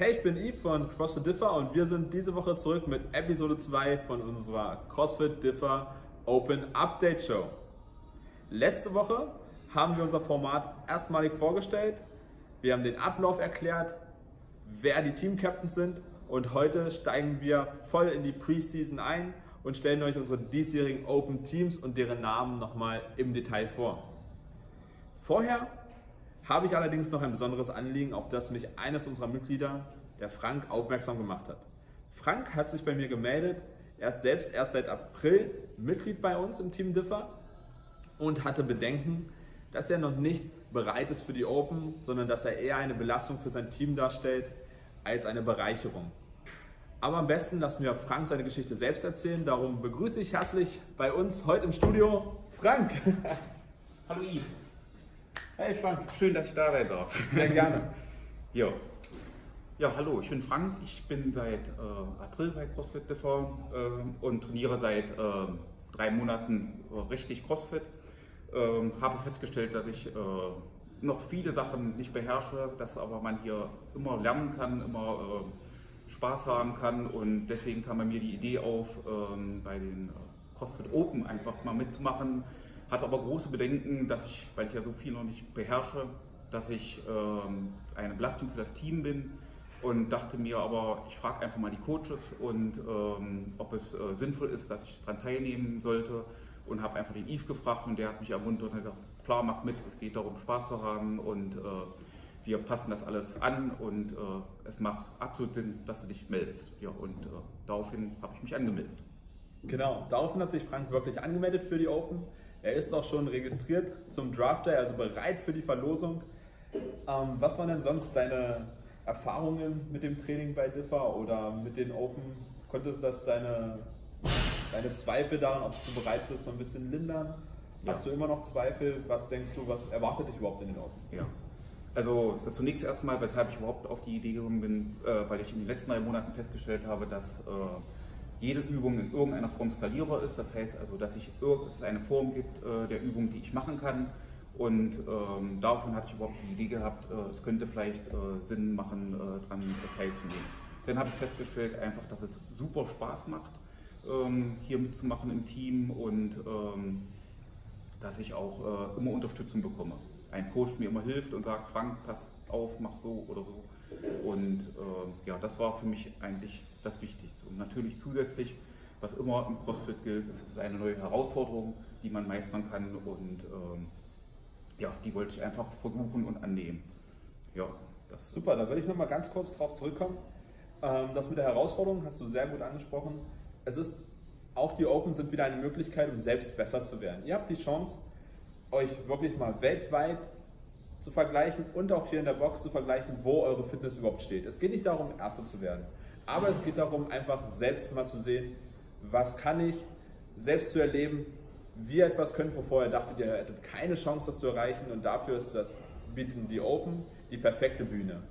Hey, ich bin Yves von CrossFit Differ und wir sind diese Woche zurück mit Episode 2 von unserer CrossFit Differ Open Update Show. Letzte Woche haben wir unser Format erstmalig vorgestellt. Wir haben den Ablauf erklärt, wer die Team Captains sind und heute steigen wir voll in die Preseason ein und stellen euch unsere diesjährigen Open Teams und deren Namen nochmal im Detail vor. Vorher habe ich allerdings noch ein besonderes Anliegen, auf das mich eines unserer Mitglieder, der Frank, aufmerksam gemacht hat. Frank hat sich bei mir gemeldet, er ist selbst erst seit April Mitglied bei uns im Team Differ und hatte Bedenken, dass er noch nicht bereit ist für die Open, sondern dass er eher eine Belastung für sein Team darstellt als eine Bereicherung. Aber am besten lassen wir Frank seine Geschichte selbst erzählen. Darum begrüße ich herzlich bei uns heute im Studio Frank. Hallo Yves. Hey Frank. Schön, dass ich da sein darf. Sehr gerne. ja. Ja, hallo, ich bin Frank. Ich bin seit äh, April bei CrossFit TV äh, und trainiere seit äh, drei Monaten äh, richtig CrossFit. Ähm, habe festgestellt, dass ich äh, noch viele Sachen nicht beherrsche, dass aber man hier immer lernen kann, immer äh, Spaß haben kann und deswegen kam bei mir die Idee auf, ähm, bei den CrossFit Open einfach mal mitzumachen hatte aber große Bedenken, dass ich, weil ich ja so viel noch nicht beherrsche, dass ich ähm, eine Belastung für das Team bin und dachte mir aber, ich frage einfach mal die Coaches und ähm, ob es äh, sinnvoll ist, dass ich daran teilnehmen sollte und habe einfach den Yves gefragt und der hat mich ermuntert und gesagt, klar, mach mit, es geht darum, Spaß zu haben und äh, wir passen das alles an und äh, es macht absolut Sinn, dass du dich meldest. Ja, und äh, daraufhin habe ich mich angemeldet. Genau, daraufhin hat sich Frank wirklich angemeldet für die Open. Er ist auch schon registriert zum Draft Day, also bereit für die Verlosung. Ähm, was waren denn sonst deine Erfahrungen mit dem Training bei Differ oder mit den Open? Konntest du das deine, deine Zweifel daran, ob du bereit bist, so ein bisschen lindern? Ja. Hast du immer noch Zweifel? Was denkst du, was erwartet dich überhaupt in den Open? Ja. Also zunächst erstmal, weshalb ich überhaupt auf die Idee gekommen bin, äh, weil ich in den letzten drei Monaten festgestellt habe, dass äh, jede Übung in irgendeiner Form skalierbar ist. Das heißt also, dass, ich, dass es eine Form gibt äh, der Übung, die ich machen kann. Und ähm, davon hatte ich überhaupt die Idee gehabt, äh, es könnte vielleicht äh, Sinn machen, äh, daran teilzunehmen. Dann habe ich festgestellt einfach, dass es super Spaß macht, ähm, hier mitzumachen im Team und ähm, dass ich auch äh, immer Unterstützung bekomme. Ein Coach mir immer hilft und sagt, Frank, pass auf, mach so oder so. Und äh, ja, das war für mich eigentlich das Wichtigste. Und natürlich zusätzlich, was immer im CrossFit gilt, ist es eine neue Herausforderung, die man meistern kann. Und ähm, ja, die wollte ich einfach versuchen und annehmen. Ja, das super. Da würde ich nochmal ganz kurz drauf zurückkommen. Ähm, das mit der Herausforderung hast du sehr gut angesprochen. Es ist auch die Open sind wieder eine Möglichkeit, um selbst besser zu werden. Ihr habt die Chance, euch wirklich mal weltweit zu vergleichen und auch hier in der Box zu vergleichen, wo eure Fitness überhaupt steht. Es geht nicht darum, Erster zu werden, aber es geht darum, einfach selbst mal zu sehen, was kann ich, selbst zu erleben, wie etwas könnt, wo vorher dachtet, ihr hättet keine Chance, das zu erreichen und dafür ist das bieten die Open die perfekte Bühne.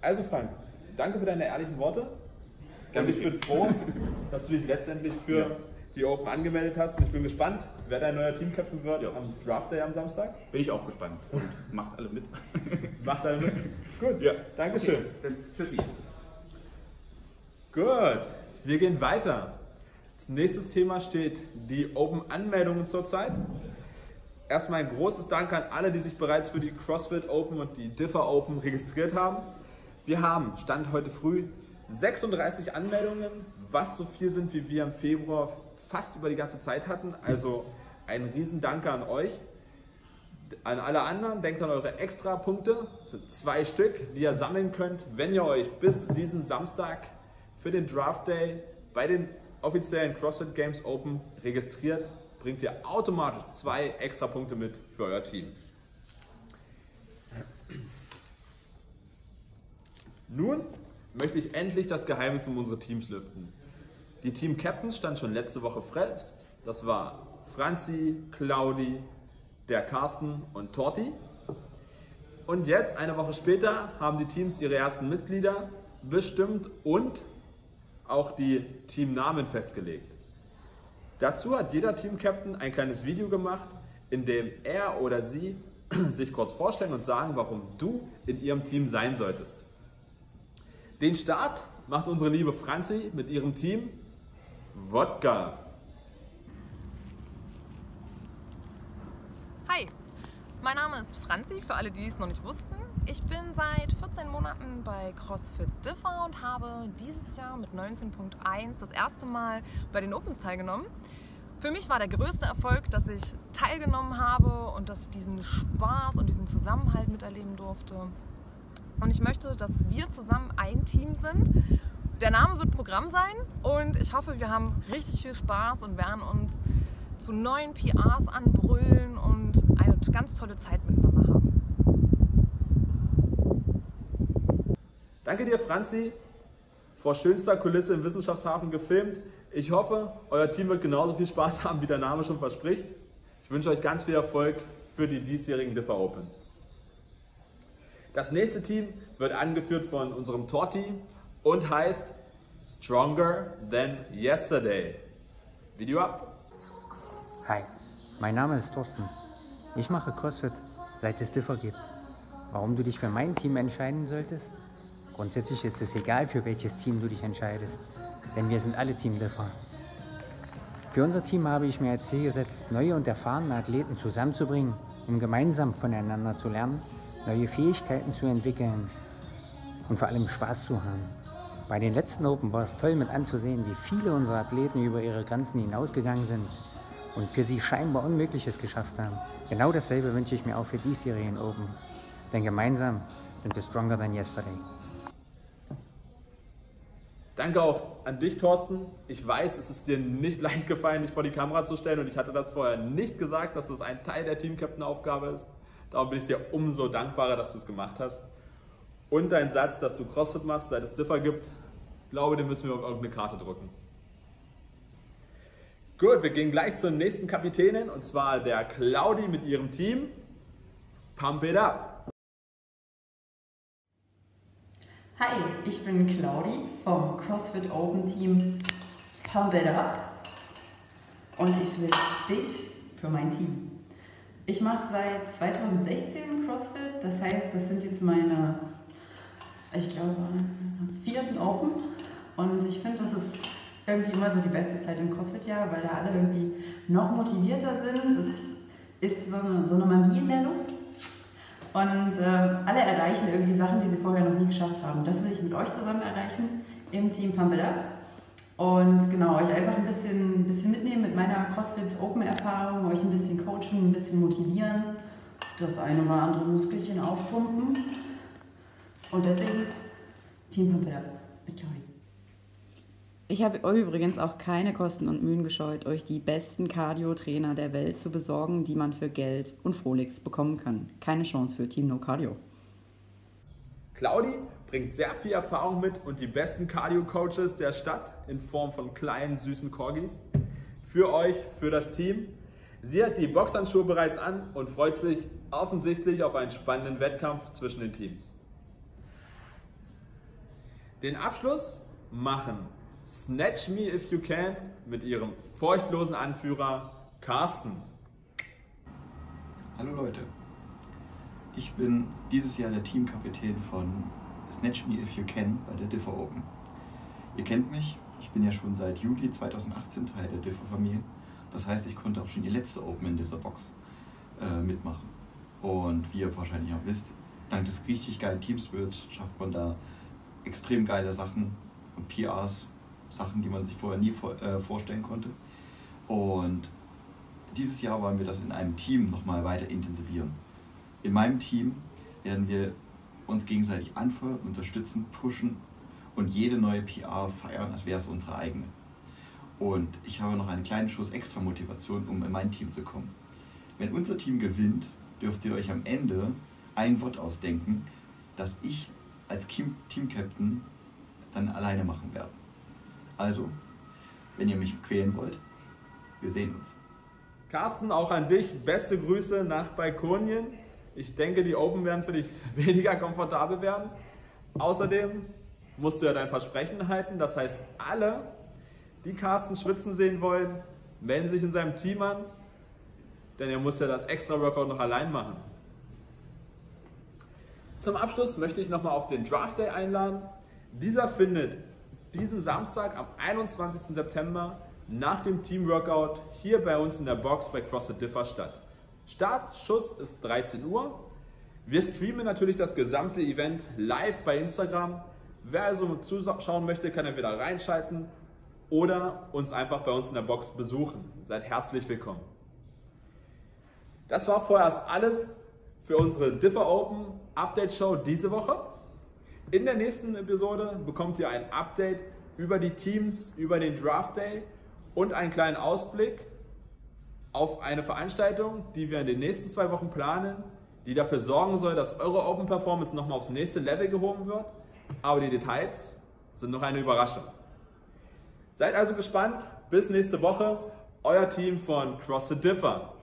Also Frank, danke für deine ehrlichen Worte und ich bin froh, dass du dich letztendlich für ja die Open angemeldet hast. Und ich bin gespannt, wer dein neuer Teamcaptain wird ja. am Draft Day am Samstag. Bin ich auch gespannt. Und macht alle mit. macht alle mit. Gut. Ja. Dankeschön. Okay. Dann tschüssi. Gut. Wir gehen weiter. Als nächstes Thema steht die Open-Anmeldungen zurzeit. Erstmal ein großes Dank an alle, die sich bereits für die CrossFit Open und die Differ Open registriert haben. Wir haben, Stand heute früh, 36 Anmeldungen, was so viel sind, wie wir im Februar fast über die ganze Zeit hatten. Also ein Riesendanke an euch. An alle anderen, denkt an eure Extra-Punkte. Das sind zwei Stück, die ihr sammeln könnt, wenn ihr euch bis diesen Samstag für den Draft Day bei den offiziellen CrossFit Games Open registriert, bringt ihr automatisch zwei extra Punkte mit für euer Team. Nun möchte ich endlich das Geheimnis um unsere Teams lüften. Die Team Captains stand schon letzte Woche fest. Das war Franzi, Claudi, der Carsten und Torti. Und jetzt, eine Woche später, haben die Teams ihre ersten Mitglieder bestimmt und auch die Teamnamen festgelegt. Dazu hat jeder Team-Captain ein kleines Video gemacht, in dem er oder sie sich kurz vorstellen und sagen, warum du in ihrem Team sein solltest. Den Start macht unsere liebe Franzi mit ihrem Team Wodka. Hi, mein Name ist Franzi, für alle, die es noch nicht wussten. Ich bin seit 14 Monaten bei CrossFit Differ und habe dieses Jahr mit 19.1 das erste Mal bei den Opens teilgenommen. Für mich war der größte Erfolg, dass ich teilgenommen habe und dass ich diesen Spaß und diesen Zusammenhalt miterleben durfte. Und ich möchte, dass wir zusammen ein Team sind. Der Name wird Programm sein und ich hoffe, wir haben richtig viel Spaß und werden uns zu neuen PRs anbrüllen und eine ganz tolle Zeit miteinander haben. Danke dir, Franzi, vor schönster Kulisse im Wissenschaftshafen gefilmt. Ich hoffe, euer Team wird genauso viel Spaß haben, wie der Name schon verspricht. Ich wünsche euch ganz viel Erfolg für die diesjährigen Differ Open. Das nächste Team wird angeführt von unserem Torti und heißt Stronger Than Yesterday. Video ab! Hi, mein Name ist Thorsten. Ich mache CrossFit, seit es Differ gibt. Warum du dich für mein Team entscheiden solltest? Grundsätzlich ist es egal, für welches Team du dich entscheidest, denn wir sind alle Team Differ. Für unser Team habe ich mir als Ziel gesetzt, neue und erfahrene Athleten zusammenzubringen, um gemeinsam voneinander zu lernen, neue Fähigkeiten zu entwickeln und vor allem Spaß zu haben. Bei den letzten Open war es toll mit anzusehen, wie viele unserer Athleten über ihre Grenzen hinausgegangen sind und für sie scheinbar Unmögliches geschafft haben. Genau dasselbe wünsche ich mir auch für diesjährigen Open. Denn gemeinsam sind wir stronger than yesterday. Danke auch an dich, Thorsten. Ich weiß, es ist dir nicht leicht gefallen, dich vor die Kamera zu stellen und ich hatte das vorher nicht gesagt, dass das ein Teil der Team-Captain-Aufgabe ist. Darum bin ich dir umso dankbarer, dass du es gemacht hast. Und dein Satz, dass du CrossFit machst, seit es Differ gibt, glaube, den müssen wir auf irgendeine Karte drücken. Gut, wir gehen gleich zur nächsten Kapitänin und zwar der Claudi mit ihrem Team. Pump it up! Hi, ich bin Claudi vom CrossFit Open Team Pump It Up und ich will dich für mein Team. Ich mache seit 2016 CrossFit, das heißt, das sind jetzt meine, ich glaube, vierten Open und ich finde, das ist irgendwie immer so die beste Zeit im CrossFit-Jahr, weil da alle irgendwie noch motivierter sind. Es ist so eine, so eine Magie in der Luft. Und äh, alle erreichen irgendwie Sachen, die sie vorher noch nie geschafft haben. Das will ich mit euch zusammen erreichen im Team Pump It Up. Und genau, euch einfach ein bisschen, ein bisschen mitnehmen mit meiner CrossFit Open Erfahrung, euch ein bisschen coachen, ein bisschen motivieren, das eine oder andere Muskelchen aufpumpen. Und deswegen Team Pump It Up mit Joey. Ich habe übrigens auch keine Kosten und Mühen gescheut, euch die besten Cardio-Trainer der Welt zu besorgen, die man für Geld und Frolix bekommen kann. Keine Chance für Team No Cardio. Claudi bringt sehr viel Erfahrung mit und die besten Cardio-Coaches der Stadt in Form von kleinen, süßen Corgis. Für euch, für das Team. Sie hat die Boxhandschuhe bereits an und freut sich offensichtlich auf einen spannenden Wettkampf zwischen den Teams. Den Abschluss machen Snatch Me If You Can mit ihrem furchtlosen Anführer Carsten. Hallo Leute, ich bin dieses Jahr der Teamkapitän von Snatch Me If You Can bei der Differ Open. Ihr kennt mich, ich bin ja schon seit Juli 2018 Teil der Differ-Familie. Das heißt, ich konnte auch schon die letzte Open in dieser Box äh, mitmachen. Und wie ihr wahrscheinlich auch wisst, dank des richtig geilen Teamspirit schafft man da extrem geile Sachen und PRs Sachen, die man sich vorher nie vor, äh, vorstellen konnte. Und dieses Jahr wollen wir das in einem Team nochmal weiter intensivieren. In meinem Team werden wir uns gegenseitig anfeuern, unterstützen, pushen und jede neue PR feiern, als wäre es unsere eigene. Und ich habe noch einen kleinen Schuss extra Motivation, um in mein Team zu kommen. Wenn unser Team gewinnt, dürft ihr euch am Ende ein Wort ausdenken, das ich als Team-Captain dann alleine machen werde. Also, wenn ihr mich quälen wollt, wir sehen uns. Carsten, auch an dich. Beste Grüße nach Balkonien. Ich denke, die Open werden für dich weniger komfortabel werden. Außerdem musst du ja dein Versprechen halten. Das heißt, alle, die Carsten schwitzen sehen wollen, melden sich in seinem Team an, denn er muss ja das extra Workout noch allein machen. Zum Abschluss möchte ich nochmal auf den Draft Day einladen. Dieser findet diesen Samstag am 21. September nach dem Teamworkout hier bei uns in der Box bei CrossFit Differ statt. Startschuss ist 13 Uhr. Wir streamen natürlich das gesamte Event live bei Instagram. Wer also zuschauen möchte, kann entweder reinschalten oder uns einfach bei uns in der Box besuchen. Seid herzlich willkommen. Das war vorerst alles für unsere Differ Open Update Show diese Woche. In der nächsten Episode bekommt ihr ein Update über die Teams, über den Draft Day und einen kleinen Ausblick auf eine Veranstaltung, die wir in den nächsten zwei Wochen planen, die dafür sorgen soll, dass eure Open Performance nochmal aufs nächste Level gehoben wird. Aber die Details sind noch eine Überraschung. Seid also gespannt. Bis nächste Woche. Euer Team von Cross the Differ.